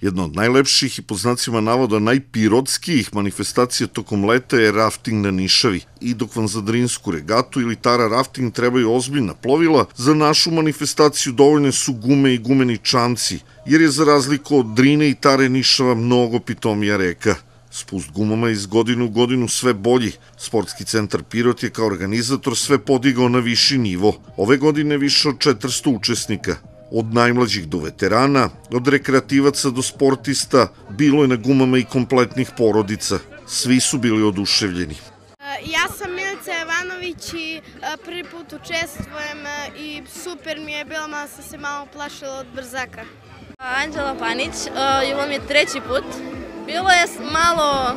Jedna od najlepših i po znacima navoda najpirotskijih manifestacija tokom leta je rafting na Nišavi. I dok vam za Drinsku regatu ili Tara rafting trebaju ozbiljna plovila, za našu manifestaciju dovoljne su gume i gumeni čamci, jer je za razliku od Drine i Tare Nišava mnogo pitomija reka. Spust gumama iz godinu u godinu sve bolji. Sportski centar Pirot je kao organizator sve podigao na viši nivo. Ove godine više od 400 učesnika. Od najmlađih do veterana, od rekreativaca do sportista, bilo je na gumama i kompletnih porodica. Svi su bili oduševljeni. Ja sam Milica Jovanović i e, prvi put učestvujem e, i super mi je bilo, malo sam se malo plašila od brzaka. Anđela Panić, e, ovo mi je treći put. Bilo je malo,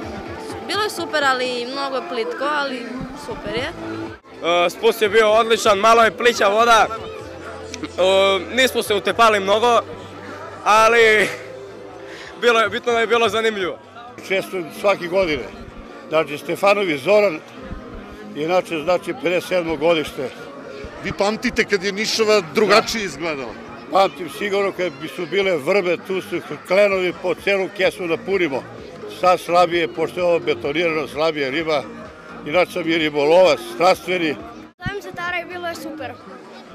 bilo je super, ali mnogo plitko, ali super je. Spust je bio odličan, malo je plića voda, nismo se utepali mnogo, ali bilo je, bitno da je bilo zanimljivo. Često svake godine. Znači, Stefanovi Zoran, inače, znači, 57. godište. Vi pamtite kad je Nišava drugačije izgledala? Pamtim sigurno kad bi su bile vrbe, tu su klenovi po celu kesu da punimo. Sad slabije, pošto je ovo betonirano, slabije riba. Inače sam i ribolovac, strastveni. Zovem se Tara i bilo je super.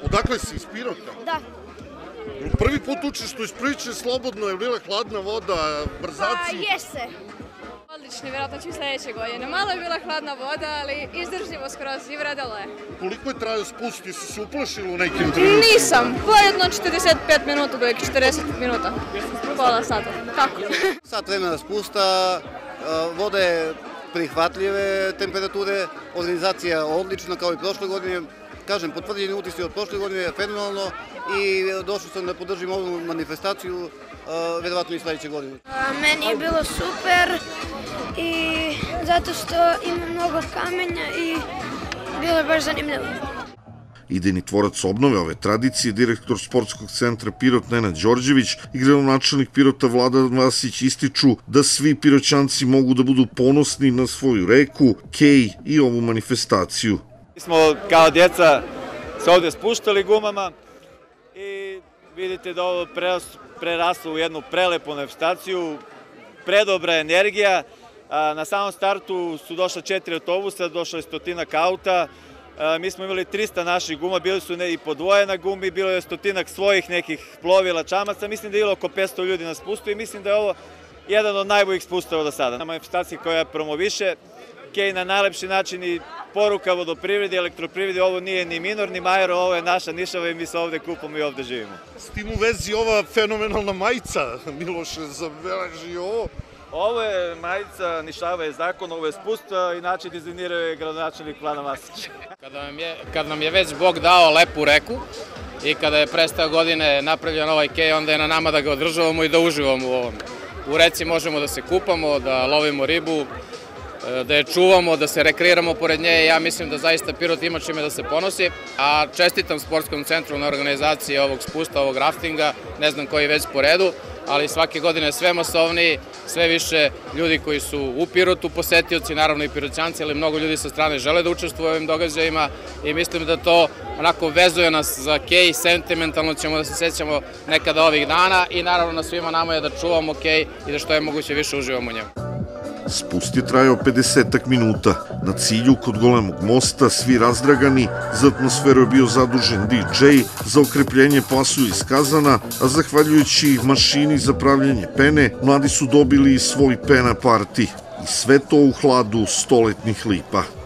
Odakle si, iz Pirota? Da. Prvi put učestvuješ priče slobodno, je bila hladna voda, brzaci? Pa jeste. Odlični, vjerojatno ću sledeće godine. Malo je bila hladna voda, ali izdržljivo skroz i vredalo je. Koliko je trajao spust? Jesi se uplašila u nekim trenutima? Nisam, pojedno 45 minuta, dojek 40 minuta. Pola sata, tako. Sat vremena spusta, voda je prihvatljive temperature, organizacija odlična kao i prošle godine, kažem, potvrđeni utisci od prošle godine je fenomenalno i došao sam da podržim ovu manifestaciju, verovatno i sledeće godine. Meni je bilo super i zato što ima mnogo kamenja i bilo je baš zanimljivo. Idejni tvorac obnove ove tradicije, direktor sportskog centra Pirot Nenad Đorđević i gradonačelnik Pirota Vlada Vasić ističu da svi piroćanci mogu da budu ponosni na svoju reku, kej i ovu manifestaciju. Mi smo kao djeca se ovde spuštali gumama i vidite da ovo preraslo u jednu prelepu manifestaciju, predobra energija. Na samom startu su došla četiri autobusa, došla je stotinak auta, mi smo imali 300 naših guma, bili su ne i po dvoje na gumi, bilo je stotinak svojih nekih plovila, čamaca, mislim da je bilo oko 500 ljudi na spustu i mislim da je ovo jedan od najboljih spustova do sada. Na manifestaciji koja promoviše Kej na najlepši način i poruka vodoprivredi, elektroprivredi, ovo nije ni minor, ni major, ovo je naša nišava i mi se ovde kupamo i ovde živimo. S tim u vezi ova fenomenalna majica, Miloše, zabeleži ovo. Ovo je majica Nišava je zakon, ovo je spust, inače dizajnirao je gradonačelnik Plana Vasić. Kada nam, je, kad nam je već Bog dao lepu reku i kada je prestao godine napravljen ovaj kej, onda je na nama da ga održavamo i da uživamo u ovom. U reci možemo da se kupamo, da lovimo ribu, da je čuvamo, da se rekreiramo pored nje. Ja mislim da zaista Pirot ima čime da se ponosi, a čestitam sportskom centru na organizaciji ovog spusta, ovog raftinga, ne znam koji već po redu, ali svake godine sve masovniji, sve više ljudi koji su u Pirotu posetioci, naravno i piroćanci, ali mnogo ljudi sa strane žele da učestvuju u ovim događajima i mislim da to onako vezuje nas za kej, sentimentalno ćemo da se sećamo nekada ovih dana i naravno na svima nama je da čuvamo kej i da što je moguće više uživamo u njemu. Spust je trajao 50 minuta. Na cilju kod golemog mosta svi razdragani, za atmosferu je bio zadužen DJ, za okrepljenje pasu iz Kazana, a zahvaljujući mašini za pravljanje pene, mladi su dobili svoj pena parti. I sve to u hladu stoletnih lipa.